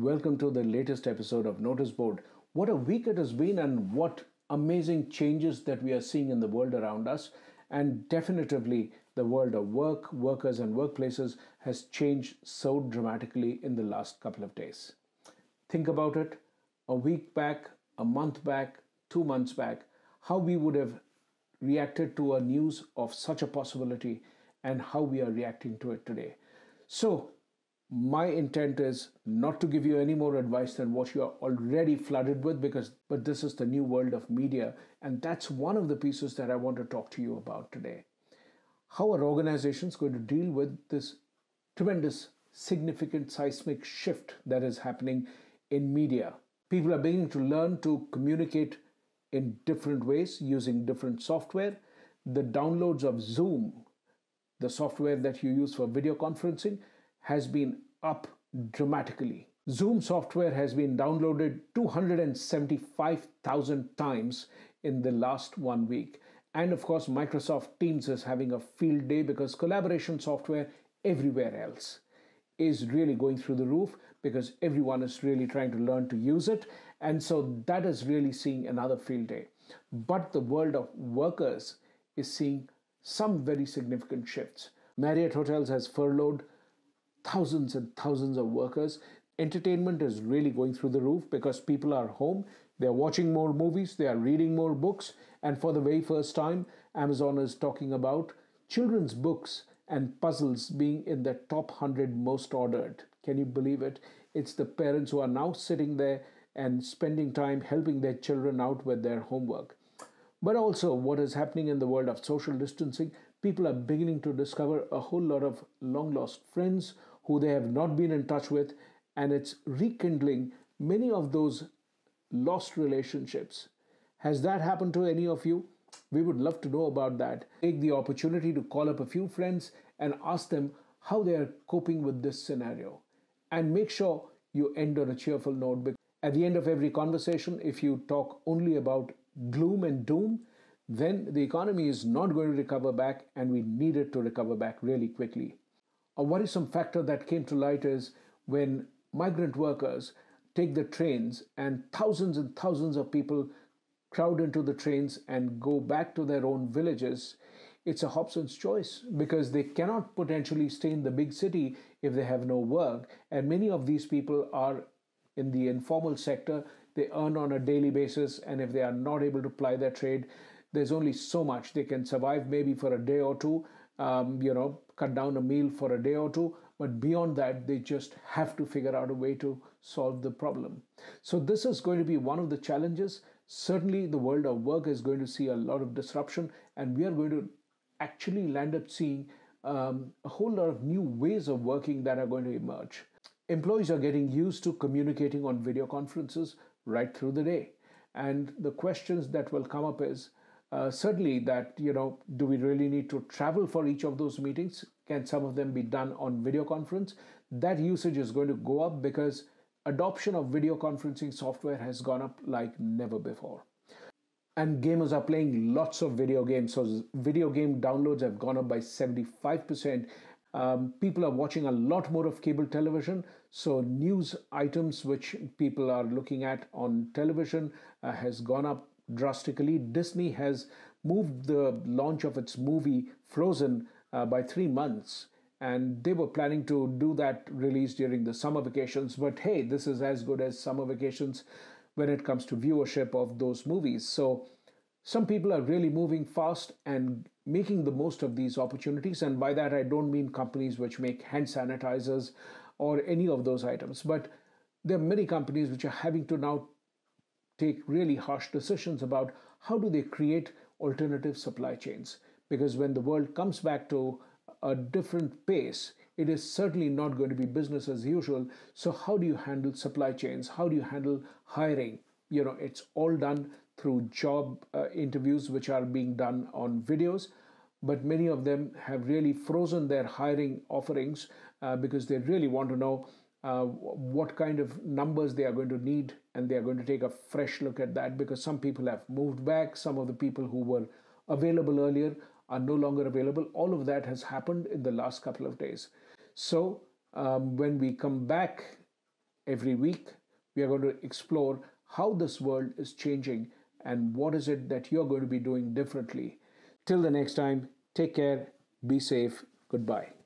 welcome to the latest episode of Notice Board. What a week it has been, and what amazing changes that we are seeing in the world around us. And definitively, the world of work, workers, and workplaces has changed so dramatically in the last couple of days. Think about it a week back, a month back, two months back, how we would have reacted to a news of such a possibility and how we are reacting to it today. So, my intent is not to give you any more advice than what you are already flooded with because but this is the new world of media and that's one of the pieces that I want to talk to you about today. How are organizations going to deal with this tremendous significant seismic shift that is happening in media? People are beginning to learn to communicate in different ways using different software. The downloads of Zoom, the software that you use for video conferencing, has been up dramatically. Zoom software has been downloaded 275,000 times in the last one week. And of course, Microsoft Teams is having a field day because collaboration software everywhere else is really going through the roof because everyone is really trying to learn to use it. And so that is really seeing another field day. But the world of workers is seeing some very significant shifts. Marriott Hotels has furloughed thousands and thousands of workers. Entertainment is really going through the roof because people are home, they're watching more movies, they are reading more books, and for the very first time, Amazon is talking about children's books and puzzles being in the top 100 most ordered. Can you believe it? It's the parents who are now sitting there and spending time helping their children out with their homework. But also, what is happening in the world of social distancing, people are beginning to discover a whole lot of long lost friends who they have not been in touch with, and it's rekindling many of those lost relationships. Has that happened to any of you? We would love to know about that. Take the opportunity to call up a few friends and ask them how they are coping with this scenario. And make sure you end on a cheerful note. At the end of every conversation, if you talk only about gloom and doom, then the economy is not going to recover back, and we need it to recover back really quickly. A worrisome factor that came to light is when migrant workers take the trains and thousands and thousands of people crowd into the trains and go back to their own villages, it's a Hobson's choice because they cannot potentially stay in the big city if they have no work. And many of these people are in the informal sector, they earn on a daily basis, and if they are not able to ply their trade, there's only so much they can survive maybe for a day or two um, you know, cut down a meal for a day or two. But beyond that, they just have to figure out a way to solve the problem. So, this is going to be one of the challenges. Certainly, the world of work is going to see a lot of disruption, and we are going to actually land up seeing um, a whole lot of new ways of working that are going to emerge. Employees are getting used to communicating on video conferences right through the day. And the questions that will come up is uh, certainly that you know do we really need to travel for each of those meetings? Can some of them be done on video conference? That usage is going to go up because adoption of video conferencing software has gone up like never before. And gamers are playing lots of video games so video game downloads have gone up by 75% um, people are watching a lot more of cable television so news items which people are looking at on television uh, has gone up drastically. Disney has moved the launch of its movie Frozen uh, by three months. And they were planning to do that release during the summer vacations. But hey, this is as good as summer vacations when it comes to viewership of those movies. So some people are really moving fast and making the most of these opportunities. And by that, I don't mean companies which make hand sanitizers or any of those items, but there are many companies which are having to now take really harsh decisions about how do they create alternative supply chains. Because when the world comes back to a different pace it is certainly not going to be business as usual. So how do you handle supply chains? How do you handle hiring? You know it's all done through job uh, interviews which are being done on videos. But many of them have really frozen their hiring offerings uh, because they really want to know uh, what kind of numbers they are going to need, and they are going to take a fresh look at that because some people have moved back, some of the people who were available earlier are no longer available. All of that has happened in the last couple of days. So, um, when we come back Every week, we are going to explore how this world is changing and what is it that you're going to be doing differently. Till the next time, take care, be safe, goodbye.